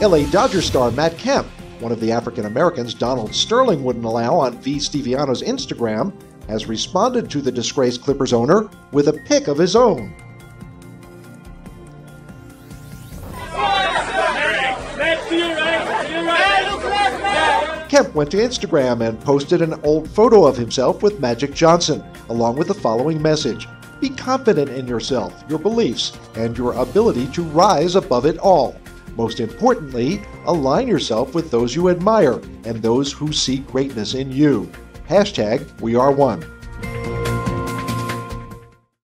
LA Dodger star Matt Kemp, one of the African Americans Donald Sterling wouldn't allow on V. Stiviano's Instagram, has responded to the disgraced Clippers owner with a pic of his own. Kemp went to Instagram and posted an old photo of himself with Magic Johnson, along with the following message Be confident in yourself, your beliefs, and your ability to rise above it all. Most importantly, align yourself with those you admire and those who see greatness in you. Hashtag We Are One.